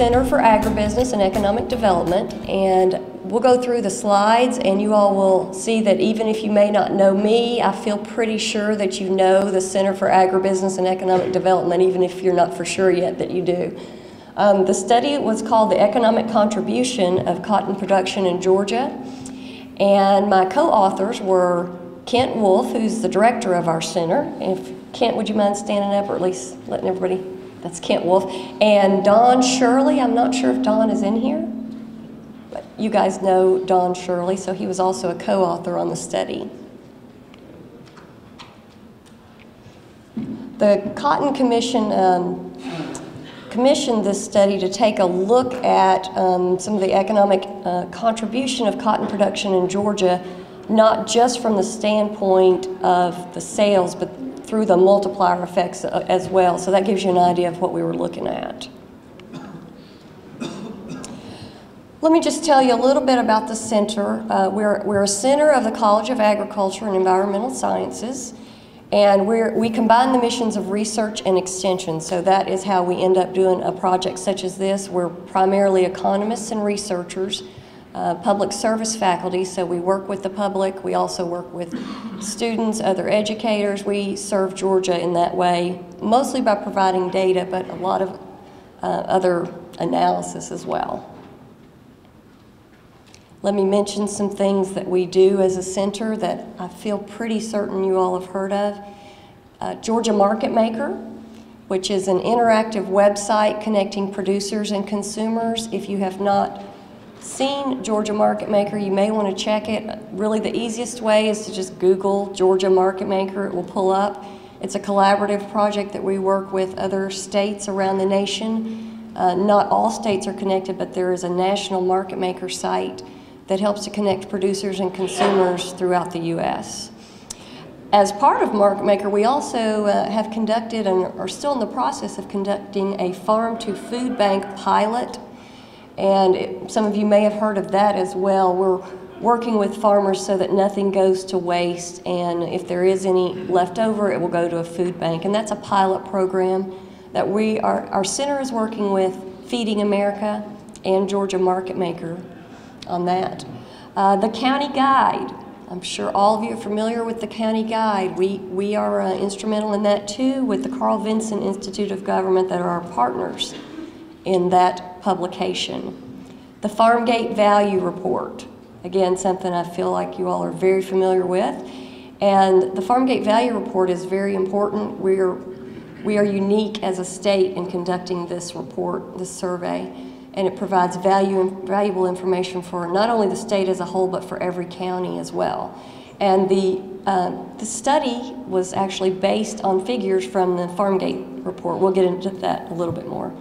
Center for Agribusiness and Economic Development, and we'll go through the slides, and you all will see that even if you may not know me, I feel pretty sure that you know the Center for Agribusiness and Economic Development, even if you're not for sure yet that you do. Um, the study was called The Economic Contribution of Cotton Production in Georgia, and my co-authors were Kent Wolfe, who's the director of our center. If Kent, would you mind standing up or at least letting everybody? That's Kent Wolfe. And Don Shurley, I'm not sure if Don is in here, but you guys know Don Shurley, so he was also a co author on the study. The Cotton Commission um, commissioned this study to take a look at um, some of the economic uh, contribution of cotton production in Georgia, not just from the standpoint of the sales, but through the multiplier effects uh, as well. So that gives you an idea of what we were looking at. Let me just tell you a little bit about the center. Uh, we're, we're a center of the College of Agriculture and Environmental Sciences, and we're, we combine the missions of research and extension. So that is how we end up doing a project such as this. We're primarily economists and researchers uh, public service faculty, so we work with the public. We also work with students, other educators. We serve Georgia in that way, mostly by providing data, but a lot of uh, other analysis as well. Let me mention some things that we do as a center that I feel pretty certain you all have heard of. Uh, Georgia Market Maker, which is an interactive website connecting producers and consumers. If you have not seen Georgia Market Maker, you may want to check it. Really, the easiest way is to just Google Georgia Market Maker. It will pull up. It's a collaborative project that we work with other states around the nation. Uh, not all states are connected, but there is a national market maker site that helps to connect producers and consumers throughout the U.S. As part of Market Maker, we also uh, have conducted and are still in the process of conducting a farm to food bank pilot and it, some of you may have heard of that as well. We're working with farmers so that nothing goes to waste, and if there is any left over, it will go to a food bank. And that's a pilot program that we are, our center is working with Feeding America and Georgia Market Maker on that. Uh, the County Guide. I'm sure all of you are familiar with the County Guide. We, we are uh, instrumental in that too with the Carl Vinson Institute of Government that are our partners in that publication. The Farmgate Value Report, again, something I feel like you all are very familiar with. And the Farmgate Value Report is very important. We are, we are unique as a state in conducting this report, this survey, and it provides value, valuable information for not only the state as a whole, but for every county as well. And the, uh, the study was actually based on figures from the Farmgate report. We'll get into that a little bit more.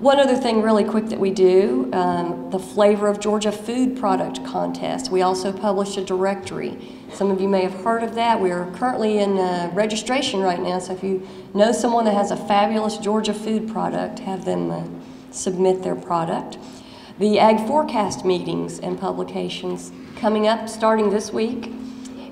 One other thing really quick that we do, um, the Flavor of Georgia Food Product Contest. We also publish a directory. Some of you may have heard of that. We are currently in uh, registration right now, so if you know someone that has a fabulous Georgia food product, have them uh, submit their product. The Ag Forecast meetings and publications coming up starting this week.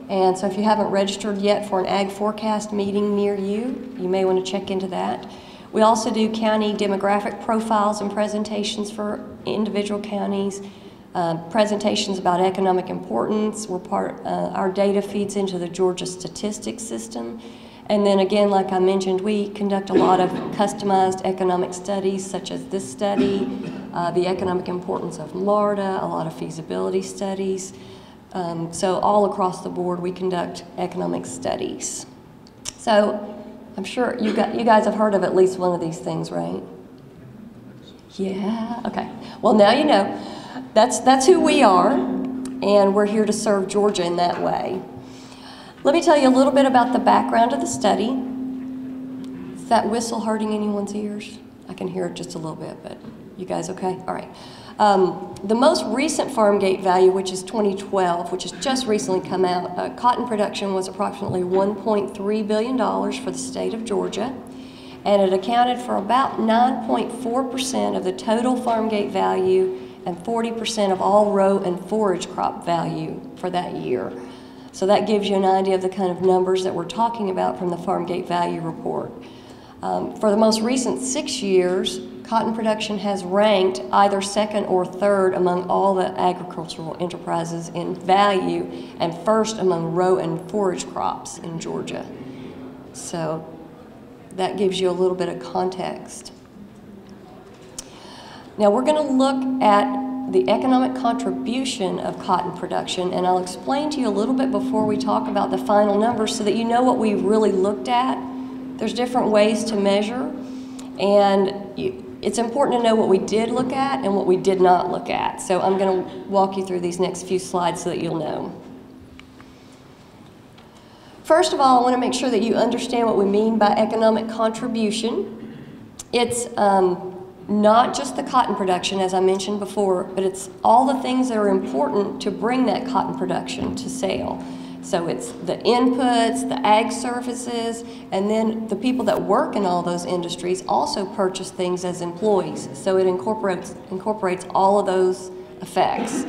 And so if you haven't registered yet for an Ag Forecast meeting near you, you may want to check into that. We also do county demographic profiles and presentations for individual counties, uh, presentations about economic importance. We're part, uh, our data feeds into the Georgia statistics system. And then again, like I mentioned, we conduct a lot of customized economic studies, such as this study, uh, the economic importance of MARTA, a lot of feasibility studies. Um, so all across the board, we conduct economic studies. So I'm sure you, got, you guys have heard of at least one of these things, right? Yeah, okay. Well, now you know. That's, that's who we are, and we're here to serve Georgia in that way. Let me tell you a little bit about the background of the study. Is that whistle hurting anyone's ears? I can hear it just a little bit, but you guys okay? All right. Um, the most recent farm gate value, which is 2012, which has just recently come out, uh, cotton production was approximately $1.3 billion for the state of Georgia, and it accounted for about 9.4% of the total farm gate value and 40% of all row and forage crop value for that year. So that gives you an idea of the kind of numbers that we're talking about from the farm gate value report. Um, for the most recent six years, cotton production has ranked either second or third among all the agricultural enterprises in value and first among row and forage crops in Georgia. So that gives you a little bit of context. Now we're going to look at the economic contribution of cotton production, and I'll explain to you a little bit before we talk about the final numbers so that you know what we really looked at. There's different ways to measure, and you, it's important to know what we did look at and what we did not look at. So I'm going to walk you through these next few slides so that you'll know. First of all, I want to make sure that you understand what we mean by economic contribution. It's um, not just the cotton production, as I mentioned before, but it's all the things that are important to bring that cotton production to sale. So it's the inputs, the ag services, and then the people that work in all those industries also purchase things as employees. So it incorporates, incorporates all of those effects.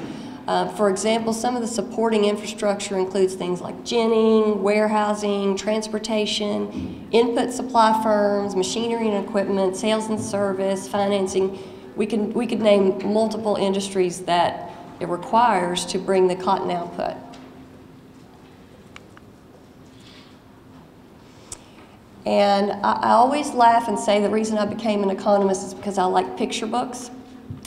Uh, for example, some of the supporting infrastructure includes things like ginning, warehousing, transportation, input supply firms, machinery and equipment, sales and service, financing. We could, we could name multiple industries that it requires to bring the cotton output. And I, I always laugh and say the reason I became an economist is because I like picture books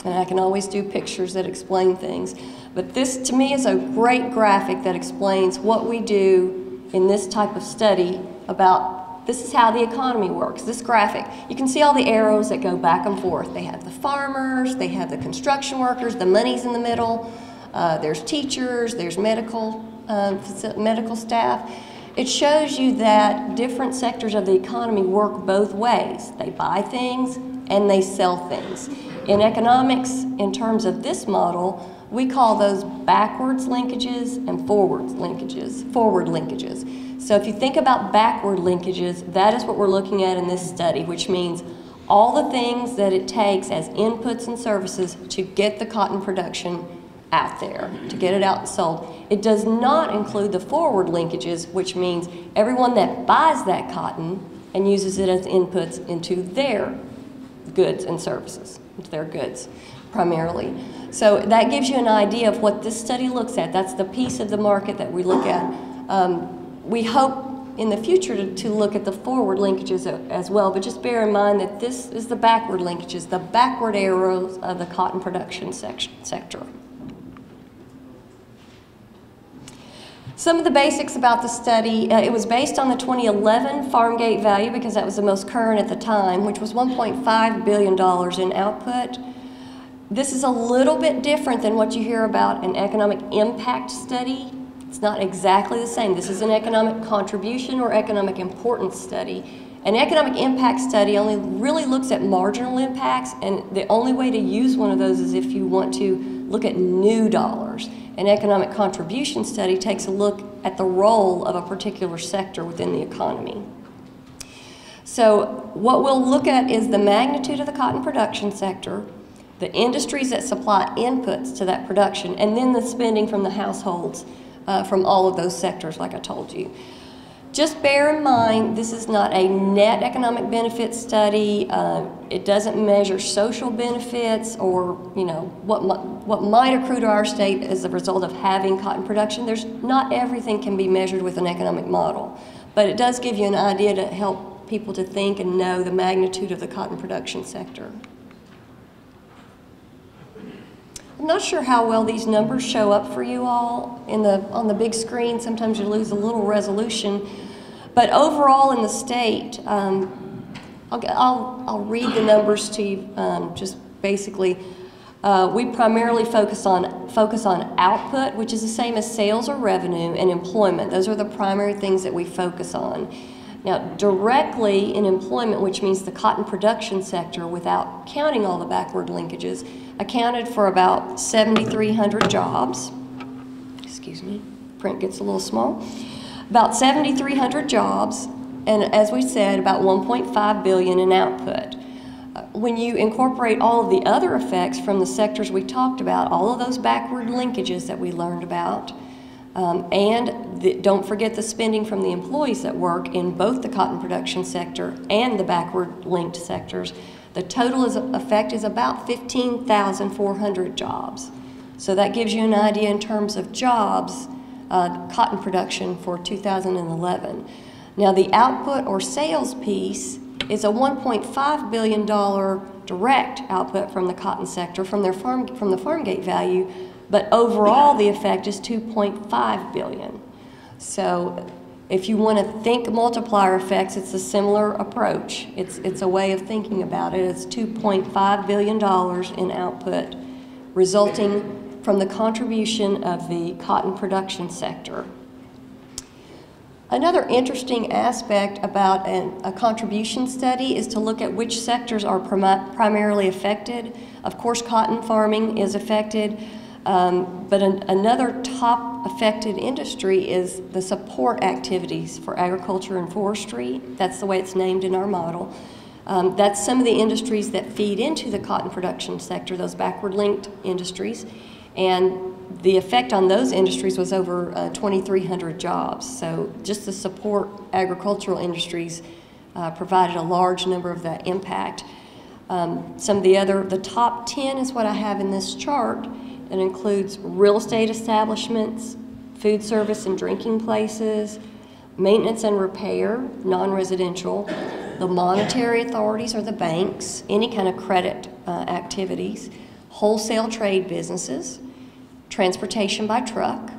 and I can always do pictures that explain things. But this, to me, is a great graphic that explains what we do in this type of study about this is how the economy works. This graphic, you can see all the arrows that go back and forth. They have the farmers, they have the construction workers, the money's in the middle, uh, there's teachers, there's medical, uh, medical staff. It shows you that different sectors of the economy work both ways. They buy things and they sell things. In economics, in terms of this model, we call those backwards linkages and forwards linkages, forward linkages. So if you think about backward linkages, that is what we're looking at in this study, which means all the things that it takes as inputs and services to get the cotton production out there, to get it out and sold. It does not include the forward linkages, which means everyone that buys that cotton and uses it as inputs into their goods and services, into their goods primarily. So that gives you an idea of what this study looks at. That's the piece of the market that we look at. Um, we hope in the future to, to, look at the forward linkages as well, but just bear in mind that this is the backward linkages, the backward arrows of the cotton production section, sector. Some of the basics about the study, uh, it was based on the 2011 farm gate value because that was the most current at the time, which was $1.5 billion in output. This is a little bit different than what you hear about an economic impact study. It's not exactly the same. This is an economic contribution or economic importance study. An economic impact study only really looks at marginal impacts, and the only way to use one of those is if you want to look at new dollars. An economic contribution study takes a look at the role of a particular sector within the economy. So, what we'll look at is the magnitude of the cotton production sector, the industries that supply inputs to that production, and then the spending from the households uh, from all of those sectors, like I told you. Just bear in mind, this is not a net economic benefit study. Uh, it doesn't measure social benefits or, you know, what, what might accrue to our state as a result of having cotton production. There's not everything can be measured with an economic model, but it does give you an idea to help people to think and know the magnitude of the cotton production sector. I'm not sure how well these numbers show up for you all in the, on the big screen. Sometimes you lose a little resolution. But overall in the state, um, I'll, I'll, I'll, read the numbers to you um, just basically. Uh, we primarily focus on, focus on output, which is the same as sales or revenue, and employment. Those are the primary things that we focus on. Now, directly in employment, which means the cotton production sector, without counting all the backward linkages, accounted for about 7,300 jobs. Excuse me, print gets a little small. About 7,300 jobs, and as we said, about 1.5 billion in output. Uh, when you incorporate all of the other effects from the sectors we talked about, all of those backward linkages that we learned about, um, and the, don't forget the spending from the employees that work in both the cotton production sector and the backward linked sectors. The total is, effect is about 15,400 jobs. So that gives you an idea in terms of jobs, uh, cotton production for 2011. Now, the output or sales piece is a $1.5 billion direct output from the cotton sector from, their farm, from the farm gate value, but overall the effect is 2.5 billion. So if you want to think multiplier effects, it's a similar approach. It's, it's a way of thinking about it. It's $2.5 billion in output resulting from the contribution of the cotton production sector. Another interesting aspect about an, a contribution study is to look at which sectors are prim primarily affected. Of course, cotton farming is affected, um, but an, another top affected industry is the support activities for agriculture and forestry. That's the way it's named in our model. Um, that's some of the industries that feed into the cotton production sector, those backward linked industries. And the effect on those industries was over uh, 2,300 jobs. So just the support agricultural industries uh, provided a large number of that impact. Um, some of the other, the top 10 is what I have in this chart. It includes real estate establishments, food service and drinking places, maintenance and repair, non-residential, the monetary authorities or the banks, any kind of credit uh, activities, wholesale trade businesses, transportation by truck,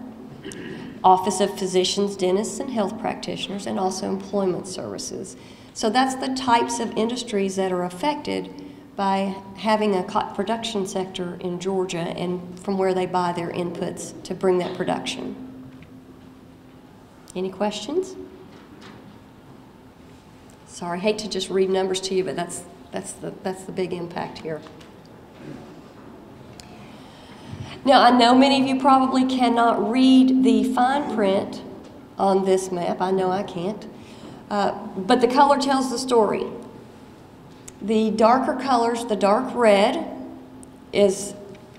office of physicians, dentists, and health practitioners, and also employment services. So that's the types of industries that are affected by having a production sector in Georgia and from where they buy their inputs to bring that production. Any questions? Sorry, I hate to just read numbers to you, but that's, that's, the, that's the big impact here. Now, I know many of you probably cannot read the fine print on this map. I know I can't. Uh, but the color tells the story. The darker colors, the dark red, is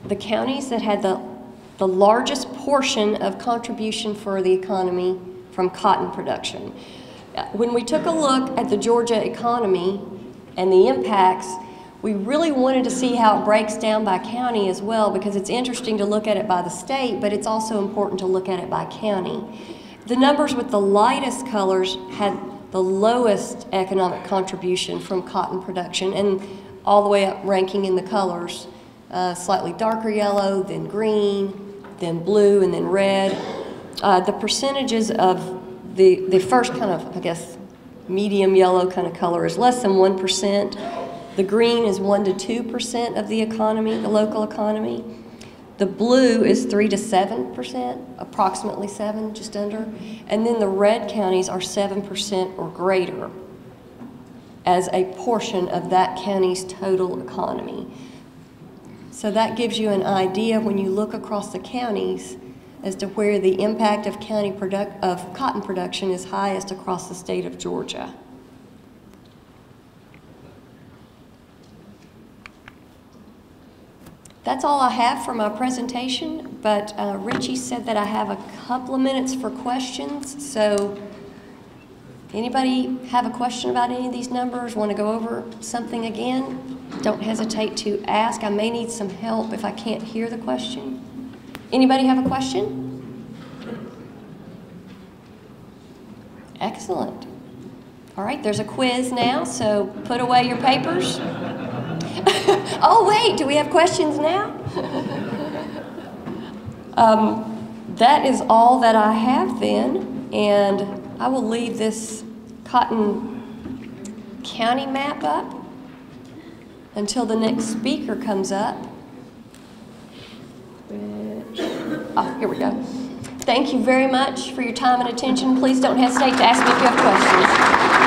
the counties that had the, the largest portion of contribution for the economy from cotton production. When we took a look at the Georgia economy and the impacts, we really wanted to see how it breaks down by county as well because it's interesting to look at it by the state, but it's also important to look at it by county. The numbers with the lightest colors had the lowest economic contribution from cotton production and all the way up ranking in the colors, uh, slightly darker yellow, then green, then blue, and then red. Uh, the percentages of the, the first kind of, I guess, medium yellow kind of color is less than 1%. The green is 1 to 2% of the economy, the local economy. The blue is 3 to 7%, approximately 7, just under. And then the red counties are 7% or greater as a portion of that county's total economy. So that gives you an idea when you look across the counties as to where the impact of county product of cotton production is highest across the state of Georgia. That's all I have for my presentation, but uh, Richie said that I have a couple of minutes for questions. So anybody have a question about any of these numbers, want to go over something again? Don't hesitate to ask. I may need some help if I can't hear the question. Anybody have a question? Excellent. All right, there's a quiz now, so put away your papers. oh, wait, do we have questions now? um, that is all that I have then, and I will leave this Cotton County map up until the next speaker comes up. Oh, here we go. Thank you very much for your time and attention. Please don't hesitate to ask me if you have questions.